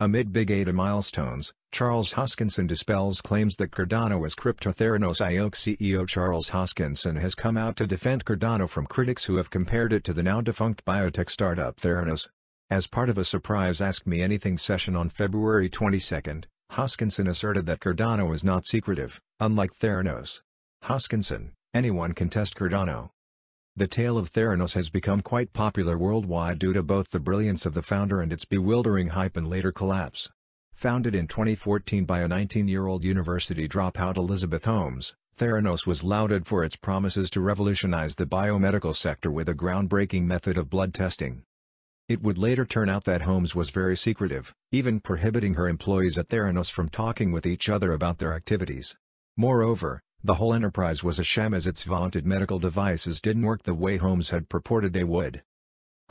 Amid big ADA milestones, Charles Hoskinson dispels claims that Cardano is crypto Theranos IOHK CEO Charles Hoskinson has come out to defend Cardano from critics who have compared it to the now-defunct biotech startup Theranos. As part of a surprise Ask Me Anything session on February 22, Hoskinson asserted that Cardano is not secretive, unlike Theranos. Hoskinson, anyone can test Cardano. The tale of Theranos has become quite popular worldwide due to both the brilliance of the founder and its bewildering hype and later collapse. Founded in 2014 by a 19-year-old university dropout Elizabeth Holmes, Theranos was lauded for its promises to revolutionize the biomedical sector with a groundbreaking method of blood testing. It would later turn out that Holmes was very secretive, even prohibiting her employees at Theranos from talking with each other about their activities. Moreover, the whole enterprise was a sham as its vaunted medical devices didn't work the way Holmes had purported they would.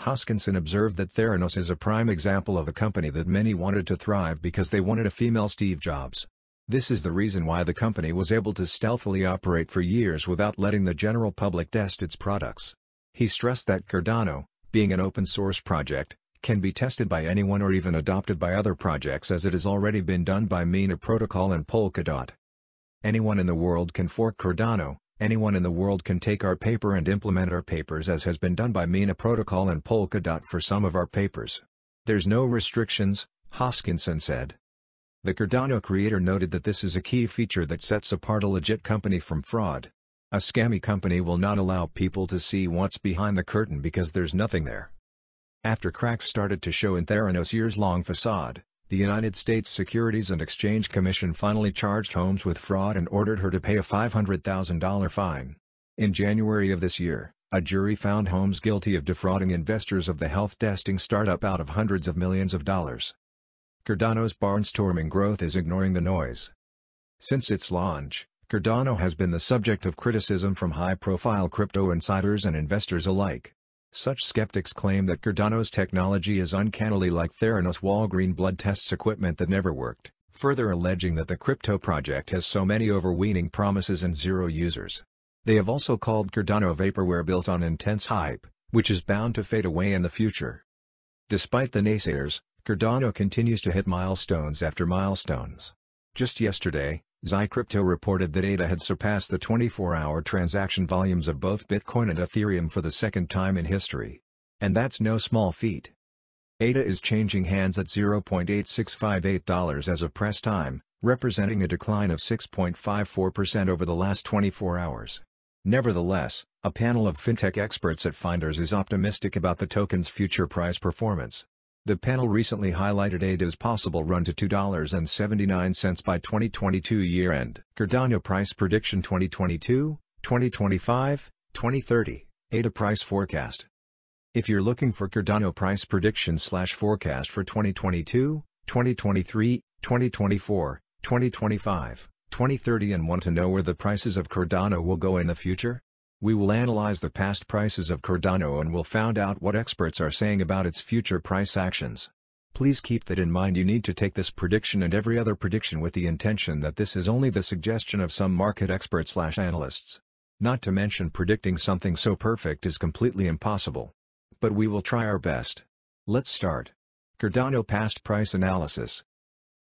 Hoskinson observed that Theranos is a prime example of a company that many wanted to thrive because they wanted a female Steve Jobs. This is the reason why the company was able to stealthily operate for years without letting the general public test its products. He stressed that Cardano, being an open-source project, can be tested by anyone or even adopted by other projects as it has already been done by Mina Protocol and Polkadot. Anyone in the world can fork Cardano, anyone in the world can take our paper and implement our papers as has been done by Mina Protocol and Polkadot for some of our papers. There's no restrictions, Hoskinson said. The Cardano creator noted that this is a key feature that sets apart a legit company from fraud. A scammy company will not allow people to see what's behind the curtain because there's nothing there. After cracks started to show in Theranos' years-long facade, the United States Securities and Exchange Commission finally charged Holmes with fraud and ordered her to pay a $500,000 fine. In January of this year, a jury found Holmes guilty of defrauding investors of the health testing startup out of hundreds of millions of dollars. Cardano's barnstorming growth is ignoring the noise. Since its launch, Cardano has been the subject of criticism from high-profile crypto insiders and investors alike. Such skeptics claim that Cardano's technology is uncannily like Theranos Walgreen blood tests equipment that never worked, further alleging that the crypto project has so many overweening promises and zero users. They have also called Cardano vaporware built on intense hype, which is bound to fade away in the future. Despite the naysayers, Cardano continues to hit milestones after milestones. Just yesterday, Zycrypto reported that ADA had surpassed the 24-hour transaction volumes of both Bitcoin and Ethereum for the second time in history. And that's no small feat. ADA is changing hands at $0.8658 as of press time, representing a decline of 6.54% over the last 24 hours. Nevertheless, a panel of fintech experts at Finders is optimistic about the token's future price performance. The panel recently highlighted ADA's possible run to $2.79 by 2022 year-end. Cardano Price Prediction 2022, 2025, 2030, ADA Price Forecast. If you're looking for Cardano Price Prediction slash Forecast for 2022, 2023, 2024, 2025, 2030 and want to know where the prices of Cardano will go in the future? We will analyze the past prices of Cardano and will find out what experts are saying about its future price actions. Please keep that in mind you need to take this prediction and every other prediction with the intention that this is only the suggestion of some market experts slash analysts. Not to mention predicting something so perfect is completely impossible. But we will try our best. Let's start. Cardano Past Price Analysis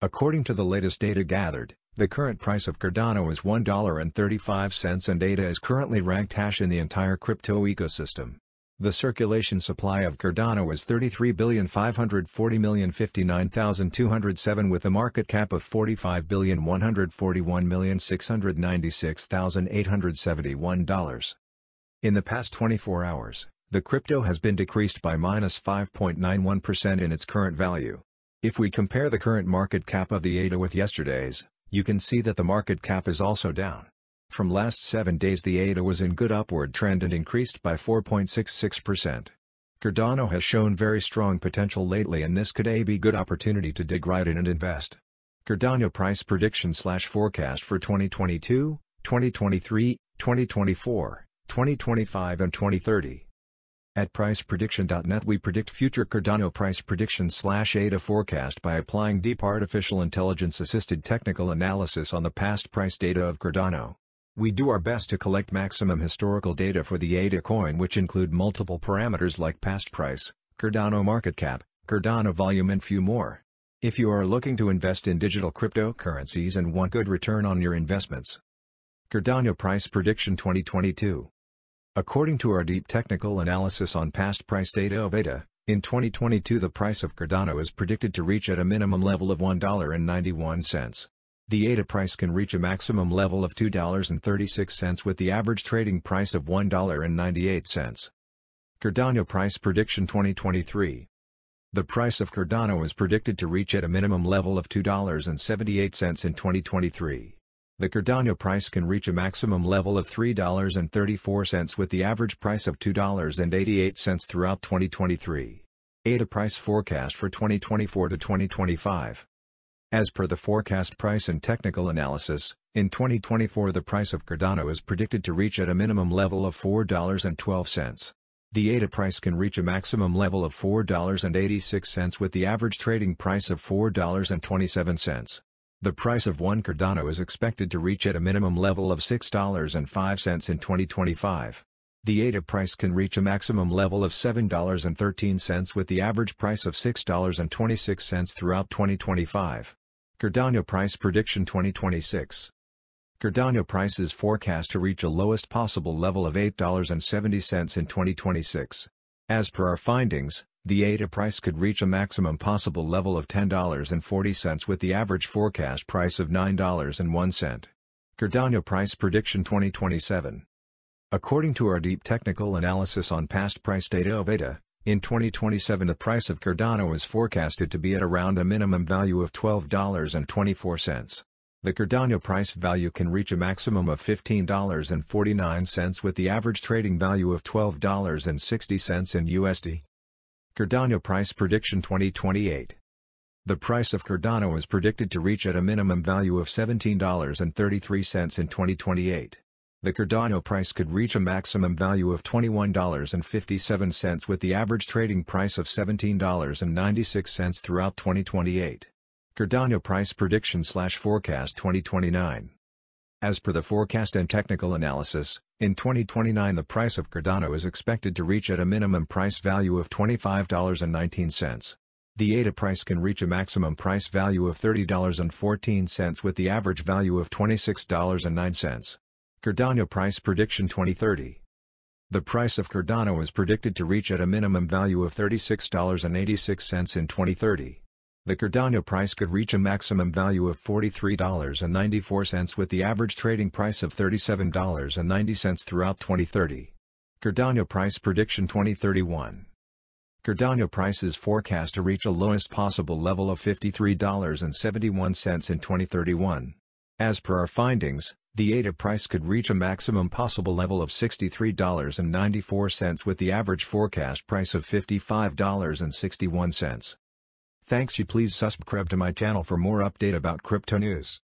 According to the latest data gathered, the current price of Cardano is $1.35 and ADA is currently ranked hash in the entire crypto ecosystem. The circulation supply of Cardano is 33,540,059,207 with a market cap of $45,141,696,871. In the past 24 hours, the crypto has been decreased by minus 5.91% in its current value. If we compare the current market cap of the ADA with yesterday's, you can see that the market cap is also down. From last 7 days the ADA was in good upward trend and increased by 4.66%. Cardano has shown very strong potential lately and this could a be good opportunity to dig right in and invest. Cardano price prediction slash forecast for 2022, 2023, 2024, 2025 and 2030. At priceprediction.net we predict future Cardano price prediction slash ADA forecast by applying deep artificial intelligence assisted technical analysis on the past price data of Cardano. We do our best to collect maximum historical data for the ADA coin which include multiple parameters like past price, Cardano market cap, Cardano volume and few more. If you are looking to invest in digital cryptocurrencies and want good return on your investments. Cardano Price Prediction 2022 According to our deep technical analysis on past price data of ADA, in 2022 the price of Cardano is predicted to reach at a minimum level of $1.91. The ADA price can reach a maximum level of $2.36 with the average trading price of $1.98. Cardano Price Prediction 2023 The price of Cardano is predicted to reach at a minimum level of $2.78 in 2023. The Cardano price can reach a maximum level of $3.34 with the average price of $2.88 throughout 2023. ADA price forecast for 2024 to 2025. As per the forecast price and technical analysis, in 2024 the price of Cardano is predicted to reach at a minimum level of $4.12. The ADA price can reach a maximum level of $4.86 with the average trading price of $4.27. The price of one Cardano is expected to reach at a minimum level of $6.05 in 2025. The ADA price can reach a maximum level of $7.13 with the average price of $6.26 throughout 2025. Cardano Price Prediction 2026 Cardano price is forecast to reach a lowest possible level of $8.70 in 2026. As per our findings, the ADA price could reach a maximum possible level of $10.40 with the average forecast price of $9.01. Cardano Price Prediction 2027 According to our deep technical analysis on past price data of ADA, in 2027 the price of Cardano is forecasted to be at around a minimum value of $12.24. The Cardano price value can reach a maximum of $15.49 with the average trading value of $12.60 in USD. Cardano Price Prediction 2028 The price of Cardano is predicted to reach at a minimum value of $17.33 in 2028. The Cardano price could reach a maximum value of $21.57 with the average trading price of $17.96 throughout 2028. Cardano Price Prediction Slash Forecast 2029 As per the forecast and technical analysis, in 2029 the price of Cardano is expected to reach at a minimum price value of $25.19. The ADA price can reach a maximum price value of $30.14 with the average value of $26.09. Cardano Price Prediction 2030 The price of Cardano is predicted to reach at a minimum value of $36.86 in 2030. The Cardano price could reach a maximum value of $43.94 with the average trading price of $37.90 throughout 2030. Cardano Price Prediction 2031 Cardano price is forecast to reach a lowest possible level of $53.71 in 2031. As per our findings, the ADA price could reach a maximum possible level of $63.94 with the average forecast price of $55.61. Thanks you please subscribe to my channel for more update about crypto news.